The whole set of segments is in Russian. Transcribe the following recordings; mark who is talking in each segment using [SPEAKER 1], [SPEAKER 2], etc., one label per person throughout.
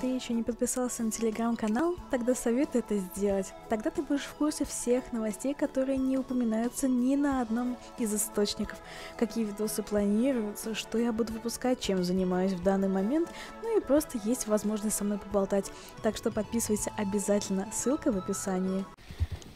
[SPEAKER 1] ты еще не подписался на телеграм-канал, тогда советую это сделать. Тогда ты будешь в курсе всех новостей, которые не упоминаются ни на одном из источников. Какие видосы планируются, что я буду выпускать, чем занимаюсь в данный момент, ну и просто есть возможность со мной поболтать. Так что подписывайся обязательно, ссылка в описании.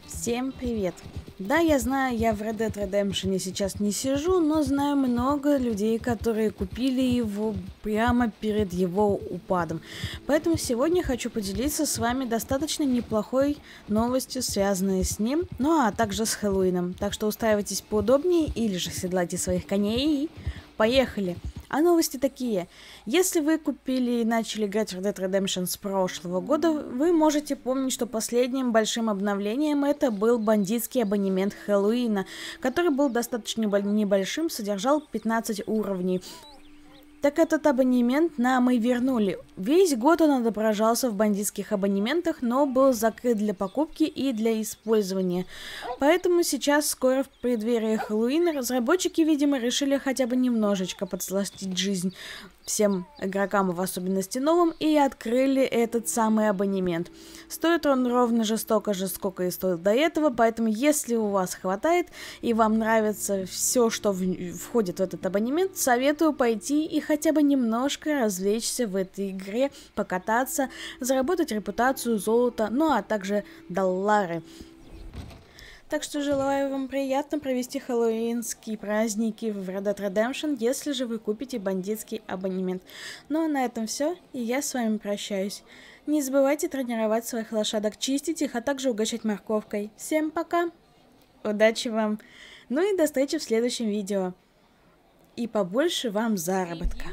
[SPEAKER 1] Всем привет! Да, я знаю, я в Red Dead Redemption сейчас не сижу, но знаю много людей, которые купили его прямо перед его упадом. Поэтому сегодня хочу поделиться с вами достаточно неплохой новостью, связанной с ним, ну а также с Хэллоуином. Так что устраивайтесь поудобнее или же седлайте своих коней и поехали! А новости такие. Если вы купили и начали играть Red Dead Redemption с прошлого года, вы можете помнить, что последним большим обновлением это был бандитский абонемент Хэллоуина, который был достаточно небольшим, содержал 15 уровней. Так этот абонемент нам и вернули. Весь год он отображался в бандитских абонементах, но был закрыт для покупки и для использования. Поэтому сейчас, скоро в преддверии Хэллоуина, разработчики, видимо, решили хотя бы немножечко подсластить жизнь всем игрокам, в особенности новым, и открыли этот самый абонемент. Стоит он ровно же столько же, сколько и стоил до этого, поэтому если у вас хватает и вам нравится все, что в, входит в этот абонемент, советую пойти и хотя бы немножко развлечься в этой игре, покататься, заработать репутацию, золото, ну а также доллары. Так что желаю вам приятно провести хэллоуинские праздники в Red Dead Redemption, если же вы купите бандитский абонемент. Ну а на этом все, и я с вами прощаюсь. Не забывайте тренировать своих лошадок, чистить их, а также угощать морковкой. Всем пока! Удачи вам! Ну и до встречи в следующем видео. И побольше вам заработка.